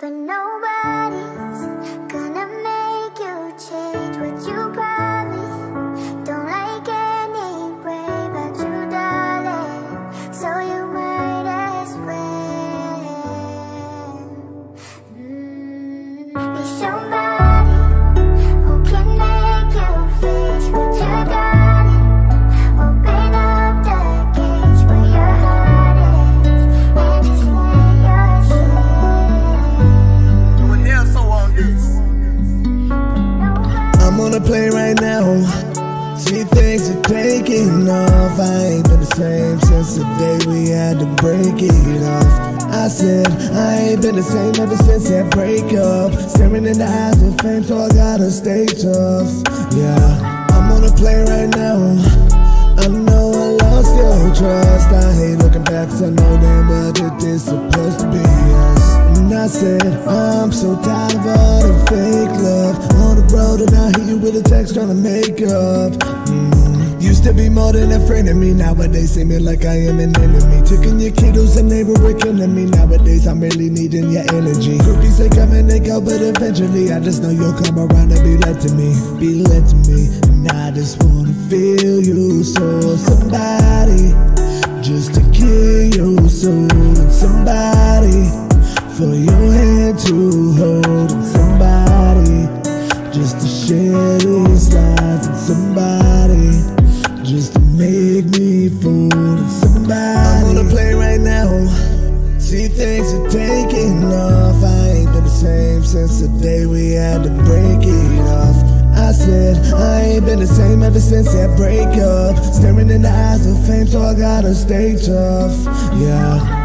But nobody's Plane right now. See things are taking off. I ain't been the same since the day we had to break it off. I said I ain't been the same ever since that breakup. Staring in the eyes of fame, so I gotta stay tough. Yeah, I'm on a plane right now. I know I lost your trust. I hate looking back, 'cause I know damn well that this supposed to be us. And I said, I'm so tired of all the fake love. With a text trying to make up. Mm. Used to be more than a friend of me. Nowadays, see me like I am an enemy. Taking your kiddos and they were killing me. Nowadays, I'm really needing your energy. Groupies, they come and they go, but eventually, I just know you'll come around and be led to me. Be led to me. And I just wanna feel you. So, somebody, just to kill your soul. Somebody, for your hand to hold. Share this life. And somebody, just to make me fool. And somebody, I'm on a plane right now. See things are taking off. I ain't been the same since the day we had to break it off. I said I ain't been the same ever since that breakup. Staring in the eyes of fame, so I gotta stay tough. Yeah.